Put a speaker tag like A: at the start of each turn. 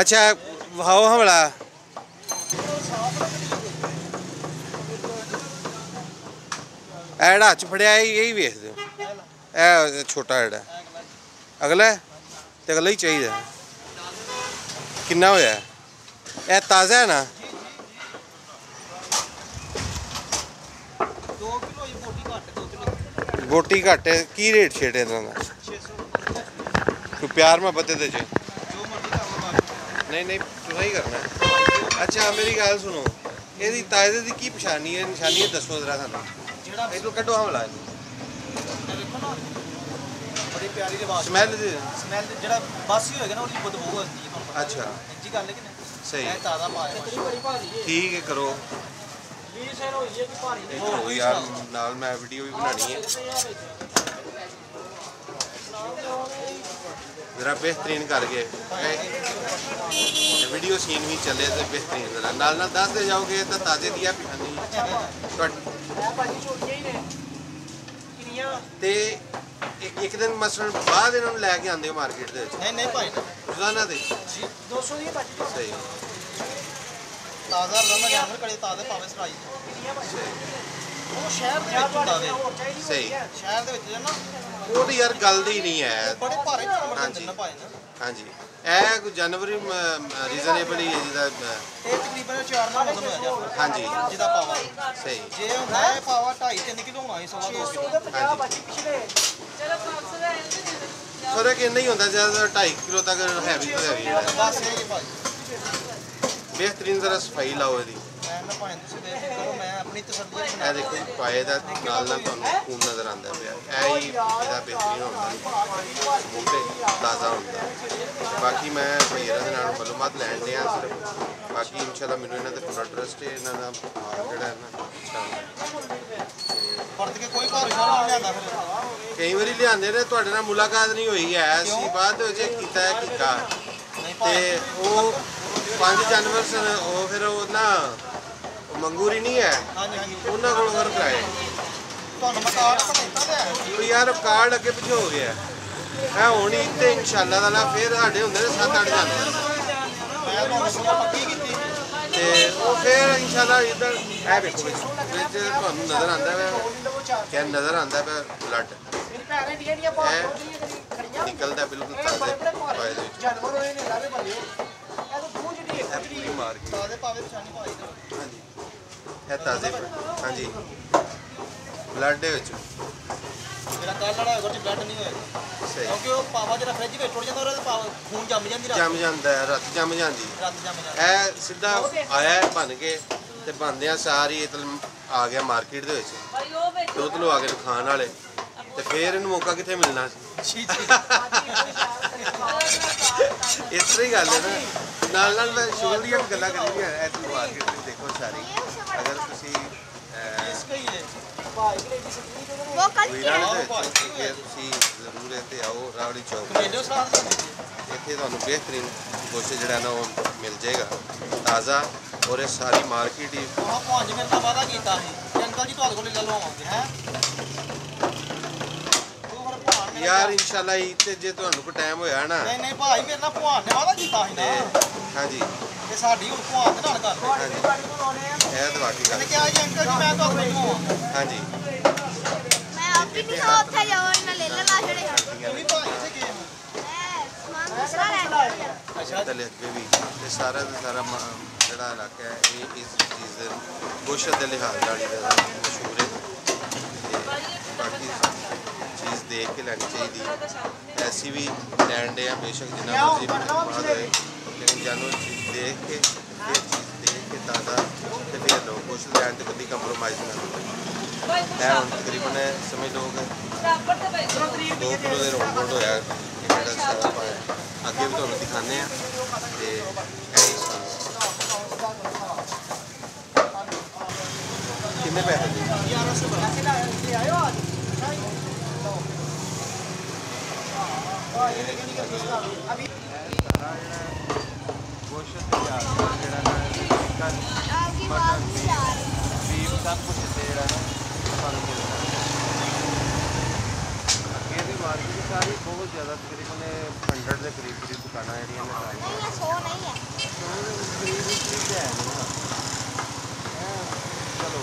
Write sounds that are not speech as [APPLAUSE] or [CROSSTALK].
A: ਅੱਛਾ, ਵਹਾਓ ਹਮਲਾ। ਐੜਾ ਚ ਫੜਿਆ, ਇਹ ਹੀ ਵੇਖ ਦਿਓ ਇਹ ਛੋਟਾ ਐੜਾ ਅਗਲਾ ਤੇ ਅਗਲਾ ਹੀ ਚਾਹੀਦਾ ਕਿੰਨਾ ਹੋਇਆ? ਇਹ ਤਾਜ਼ਾ ਹੈ ਨਾ?
B: 2 ਕਿਲੋ ਇਹ ਮੋਟੀ ਘੱਟ 2 ਕਿਲੋ
A: ਗੋਟੀ ਘੱਟ ਕੀ ਰੇਟ ਛੇੜੇ ਦਾ?
B: 600
A: ਪਿਆਰ ਮੁਹੱਬਤ ਇਹਦੇ ਚ
B: ਜੋ ਮਰਜ਼ੀ ਕਰ ਲਓ ਬਾਕੀ
A: ਨਹੀਂ ਨਹੀਂ ਤੁਸੀਂ ਹੀ ਕਰਨਾ। ਹੈ। ਅੱਛਾ ਮੇਰੀ ਗੱਲ ਸੁਣੋ। ਇਹਦੀ ਤਾਜ਼ੇ ਦੀ ਕੀ ਪਛਾਣੀ ਹੈ? ਨਿਸ਼ਾਨੀ ਹੈ ਦੱਸੋ ਜ਼ਰਾ ਸਾਨੂੰ।
B: ਜਿਹੜਾ
A: ਇਹਨੂੰ ਕੱਢੋ ਹਮਲਾ
B: ਇਹ ਦੇਖੋ ਨਾ ਬੜੀ ਪਿਆਰੀ ਰਿਵਾਜ।
A: ਸਮੈਲ ਦੀ।
B: ਸਮੈਲ ਜਿਹੜਾ ਬਾਸੀ ਹੋਏਗਾ ਨਾ ਉਹਦੀ ਬਦਬੂ ਆਉਂਦੀ ਹੈ ਤੁਹਾਨੂੰ ਪਤਾ।
A: ਅੱਛਾ।
B: ਇੰਜੀ ਗੱਲ ਹੈ ਕਿ ਨਹੀਂ?
A: ਸਹੀ।
B: ਇਹ ਤਾਜ਼ਾ ਪਾਇਆ ਬੜੀ ਭਾਰੀ ਹੈ।
A: ਠੀਕ ਹੈ ਕਰੋ।
B: 20 ਸੈਰ ਹੋਈ ਹੈ ਕਿ ਭਾਰੀ
A: ਕਰੋ ਯਾਰ ਨਾਲ ਮੈਂ ਵੀਡੀਓ ਵੀ ਬਣਾਣੀ ਹੈ। ਜ਼ਰਾ ਬਿਹਤਰੀਨ ਕਰਕੇ। ਵੀਡੀਓ ਸੀਨ ਵੀ ਚੱਲੇ ਤੇ ਬਿਹਤਰੀਨ ਜ਼ਰਾ। ਨਾਲ ਨਾਲ ਦੱਸਦੇ ਜਾਓਗੇ ਤਾਂ ਤਾਜ਼ੇ ਦੀ ਆ ਪਛਾਣੀ ਤੁਹਾਡੀ
B: ਇਹ ਭਾਜੀ ਛੋਟੀਆਂ ਹੀ ਨੇ ਕਿੰਨੀਆਂ
A: ਤੇ ਇੱਕ ਇੱਕ ਦਿਨ ਮਸਲਨ ਬਾਅਦ ਇਹਨਾਂ ਨੂੰ ਲੈ ਕੇ ਆਉਂਦੇ ਹੋ ਮਾਰਕੀਟ ਦੇ ਵਿੱਚ?
B: ਨਹੀਂ ਨਹੀਂ ਭਾਈ।
A: ਰੋਜ਼ਾਨਾ ਦੇ?
B: 200 ਦੀ ਭਾਜੀ
A: ਸਹੀ।
B: ਤਾਜ਼ਾ ਰਮਾ ਜਾਨਵਰ ਕੜੇ ਤਾਜ਼ੇ ਪਾਵੇ ਸਰਾਈ ਕਿੰਨੀਆਂ ਭਾਜੀ ਉਹ ਸ਼ਹਿਰ ਦੇ ਵਿੱਚ ਹੁੰਦਾ ਵੇ।
A: ਸਹੀ।
B: ਸ਼ਹਿਰ ਦੇ ਵਿੱਚ ਨਾ
A: ਉਹ ਤਾਂ ਯਾਰ ਗੱਲ ਦੀ ਨਹੀਂ ਹੈ।
B: ਬੜੇ ਭਾਰੇ
A: ਹਾਂਜੀ।
B: ਭਾਈ
A: ਇਹ ਕੋਈ ਜਨਵਰੀ ਰੀਜ਼ਨੇਬਲ ਹੀ ਹੈ ਜਿਹਦਾ
B: ਇਹ ਤਕਰੀਬਨ 4 ਮਹੀਨੇ ਦਾ ਹੋਇਆ ਜਾਨਵਰ
A: ਹਾਂਜੀ।
B: ਜਿਹਦਾ ਪਾਵਾ
A: ਸਹੀ।
B: ਜੇ ਹੁੰਦਾ ਹੈ ਪਾਵਾ 2.5 3 ਕਿਲੋ ਹੋਣਾ ਸੀ ਸਵਾ 2 ਕਿਲੋ।
A: ਹਾਂਜੀ। ਫ਼ਰਕ ਇੰਨਾ ਹੀ ਹੁੰਦਾ ਜ਼ਿਆਦਾ 2.5 ਕਿਲੋ ਤੱਕ ਹੈਵੀ ਤੋਂ ਹੈਵੀ ਹੈ।
B: ਬਸ ਇਹ ਹੀ ਭਾਈ
A: ਬਿਹਤਰੀਨ ਜ਼ਰਾ ਸਫ਼ਾਈ ਲਾਓ ਇਹਦੀ।
B: ਮੈਂ ਨਾ ਭਾਵੇਂ ਤੁਸੀਂ ਮੈਂ ਆਪਣੀ ਤਸੱਲੀ
A: ਇਹ ਦੇਖੋ ਜੀ, ਪਾਏ ਦਾ ਨਾਲ ਨਾਲ ਤੁਹਾਨੂੰ ਖੂਨ ਨਜ਼ਰ ਆਉਂਦਾ ਪਿਆ। ਇਹ ਹੀ ਇਹਦਾ ਬਿਹਤਰੀਨ ਹੁੰਦਾ। ਤੇ ਤਾਜ਼ਾ ਹੁੰਦਾ। ਬਾਕੀ ਮੈਂ ਭਈਆ ਦੇ ਨਾਲ ਮਾਲੂਮਾਤ ਲੈਣ ਲਿਆ ਸਿਰਫ। ਬਾਕੀ ਇਨਸ਼ਾਅੱਲਾ ਮੈਨੂੰ ਇਹਨਾਂ ਤੇ ਪੂਰਾ ਟਰਸਟ ਹੈ ਇਹਨਾਂ ਦਾ ਜਿਹੜਾ ਹੈ ਨਾ।
B: ਵਰਤ ਕੇ ਕੋਈ ਭਾਰ ਸ਼ਾਰ ਨਹੀਂ ਲਿਆਂਦਾ ਫਿਰ?
A: ਕਈ ਵਾਰੀ ਲਿਆਂਦੇ ਨੇ ਤੁਹਾਡੇ ਨਾਲ ਮੁਲਾਕਾਤ ਨਹੀਂ ਹੋਈ ਹੈ। ਅਸੀਂ ਬਾਅਦ ਵਿੱਚ ਕੀਤਾ ਹੈ ਕੀਤਾ। ਤੇ ਉਹ ਪੰਜ ਜਾਨਵਰ ਸਨ ਉਹ ਫਿਰ ਉਹ ਨਾ ਮੰਗੂਰੀ ਨਹੀਂ ਹੈ। ਉਹਨਾਂ ਕੋਲ ਵਰ ਕਰਾਏ
B: ਤੁਹਾਨੂੰ ਮੈਂ ਕਾਰਡ ਹੈ।
A: ਉਹ ਯਾਰ ਕਾਰਡ ਅੱਗੇ ਪਿੱਛੇ ਹੋ ਗਿਆ। ਹੈ ਹੁਣ ਤੇ ਇਨਸ਼ਾਅੱਲਾ ਤਾਲਾ ਫਿਰ ਸਾਡੇ ਹੁੰਦੇ ਨੇ 7-8 ਜਾਨਵਰ
B: ਮੈਂ ਤੁਹਾਨੂੰ ਸਭ ਪੱਕੀ ਕੀਤੀ।
A: ਤੇ ਉਹ ਫਿਰ ਇਨਸ਼ਾਅੱਲਾ ਇਧਰ ਇਹ ਵੇਖੋ ਵਿੱਚ ਤੁਹਾਨੂੰ ਨਜ਼ਰ ਆਉਂਦਾ ਹੈ ਕਿ ਨਜ਼ਰ ਆਉਂਦਾ ਹੈ? ਬਲੱਡ ਨਿਕਲਦਾ ਬਿਲਕੁਲ ਤਾਜ਼ੇ ਪਾਏ ਦੇ ਵਿੱਚ।
B: ਜਾਨਵਰ ਹੋਏ ਨੇ ਸਾਰੇ ਬੰਦੇ। ਇਹ ਤਾਂ ਦੂਜ ਦੀ
A: ਇਹ ਪੂਰੀ ਮਾਰ ਕੇ
B: ਤਾਜ਼ੇ ਪਾਵੇ ਦਾ
A: ਹਾਂਜੀ ਇਹ ਤਾਜ਼ੇ ਹਾਂਜੀ। ਬਲੱਡ ਦੇ ਵਿੱਚ।
B: ਮੇਰਾ ਕੱਲ ਵਾਲਾ ਹੋਏਗਾ ਜੀ ਬਲੱਡ ਨਹੀਂ ਹੋਏਗਾ
A: ਸਹੀ।
B: ਕਿਉਂਕਿ ਉਹ ਪਾਵਾ ਜਿਹੜਾ ਫ੍ਰਿਜ ਵਿੱਚ ਟੁੱਟ ਜਾਂਦਾ ਉਹਦਾ ਪਾਵਾ ਖੂਨ ਜੰਮ ਜਾਂਦੀ ਰਾਤ
A: ਜੰਮ ਜਾਂਦਾ ਹੈ ਰੱਤ ਜੰਮ ਜਾਂਦੀ
B: ਰਾਤ ਜੰਮ ਜਾਂਦਾ।
A: ਇਹ ਸਿੱਧਾ ਆਇਆ ਹੈ ਬਣ ਕੇ ਤੇ ਬਣਦਿਆਂ ਸਾਰੀ ਇਹ ਤਲ ਆ ਗਿਆ ਮਾਰਕੀਟ ਦੇ ਵਿੱਚ। ਦੁੱਧ ਲਵਾ ਕੇ ਖਾਣ ਵਾਲੇ। ਤੇ ਫੇਰ ਇਹਨੂੰ ਮੌਕਾ ਕਿੱਥੇ ਮਿਲਣਾ ਸੀ? [LAUGHS] ਇਸ ਤਰ੍ਹਾਂ ਹੀ ਗੱਲ ਹੈ ਨਾ। ਨਾਲ ਨਾਲ ਮੈਂ ਸ਼ੁਗਲ ਦੀਆਂ ਗੱਲਾਂ ਕਰਨੀਆਂ ਐ ਤੁਸੀਂ ਮਾਰਕੀਟ ਵਿੱਚ ਦੇਖੋ ਸਾਰੀ। ਅਗਰ ਤੁਸੀਂ
B: ਇਸ ਕਈ ਹੈ?
A: ਭਾਈ ਤੋਂ ਤੁਸੀਂ ਜ਼ਰੂਰ ਇੱਥੇ ਆਓ ਰਾਵੜੀ ਚੌਕ ਇੱਥੇ ਤੁਹਾਨੂੰ ਬਿਹਤਰੀਨ ਗੋਸ਼ੇ ਜਿਹੜਾ ਨਾ ਉਹ ਮਿਲ ਜਾਏਗਾ। ਤਾਜ਼ਾ ਔਰ ਇਹ ਸਾਰੀ ਮਾਰਕੀਟ ਹੀ
B: ਪੰਜ ਮਿੰਟ ਦਾ ਵਾਦਾ ਕੀਤਾ ਸੀ। ਅੰਕਲ ਜੀ ਤੁਹਾਡੇ ਕੋਲ ਲੈ ਲਵਾਂਗੇ ਹੈ?
A: ਯਾਰ ਇਨਸ਼ਾਅੱਲਾ ਹੀ ਤੇ ਜੇ ਤੁਹਾਨੂੰ ਕੋ ਟਾਈਮ ਹੋਇਆ ਨਾ।
B: ਨਹੀਂ ਨਹੀਂ ਭਾਈ ਮੇਰੇ ਨਾਲ ਭਵਾਨ ਨੇ ਵਾਦਾ ਕੀਤਾ ਸੀ ਨਾ।
A: ਹਾਂਜੀ।
B: ਤੇ ਸਾਡੀ ਹੁਣ ਭਵਾਨ ਨਾਲ ਗੱਲ
A: ਤੁਹਾਡੀ ਤੁਹਾਡੀ ਇਹ ਤਾਂ ਵਾਕਈ ਗੱਲ
B: ਕਿਹਾ ਜੀ ਅੰਕਲ ਜੀ ਮੈਂ ਤੁਹਾਨੂੰ ਮਿਲਵਾਂ
A: ਹਾਂਜੀ।
C: ਮੈਂ ਆਪ ਹੀ ਨਹੀਂ ਉੱਥੇ ਜਾਵਣ ਨਾ ਲੈ ਲਾ ਜਿਹੜੇ
B: ਹਾਂ। ਵੀ ਭਾਈ ਇੱਥੇ ਗਏ
A: ਦਲਿਤ ਵੀ। ਤੇ ਸਾਰਾ ਦਾ ਸਾਰਾ ਜਿਹੜਾ ਇਲਾਕਾ ਹੈ ਇਹ ਇਸ ਚੀਜ਼ ਦੇ ਗੋਸ਼ਤ ਦੇ ਲਿਹਾਜ਼ ਨਾਲ ਮਸ਼ਹੂਰ ਹੈ। ਦੇਖ ਕੇ ਲੈਣੀ ਚਾਹੀਦੀ ਐਸੀ ਵੀ ਲੈਣ ਦੇ ਆ, ਬੇਸ਼ੱਕ ਜਿੰਨਾ ਮਰਜ਼ੀ ਬਾਤ ਹੋਏ ਲੇਕਿਨ ਜਾਨਵਰ ਚੀਜ਼ ਦੇਖ ਕੇ, ਇਹ ਚੀਜ਼ ਦੇਖ ਕੇ ਤਾਜ਼ਾ ਤੇ ਫਿਰ ਲੋ ਗੋਸ਼ਤ ਲੈਣ ਤੇ ਕਦੀ ਕੰਪਰੋਮਾਈਜ਼ ਨਾ ਕਰੋ। ਇਹ ਹੁਣ ਤਕਰੀਬਨ ਸਮਝ ਲਓ ਦੋ ਕਿਲੋ ਦੇ ਰੋਡ ਰੋਡ ਹੋਇਆ ਜਿਹੜਾ ਸਾਰਾ ਪਾਇਆ। ਅੱਗੇ ਵੀ ਤੁਹਾਨੂੰ ਦਿਖਾਣੇ ਆ। ਤੇ ਇਹ ਕਿੰਨੇ ਪੈਸੇ ਦੇ? ਗੋਸ਼ਤ ਤਿਆਰ
C: सब कुछ
A: दे रहा मार्केट सारी बहुत ज़्यादा तकरीबन हंड्रेड
C: के करीब करीब
A: दुकाना जी है। चलो।